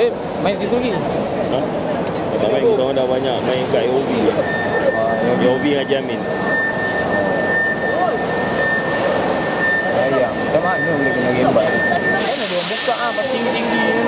Eh, main situ lagi? Ha? Tak main, kita orang dah banyak main kat AOV lah. AOV. AOV dengan Jamin. Sayang, macam mana boleh kena gembak? Mana dia buka ah, pasti tinggi-tinggi?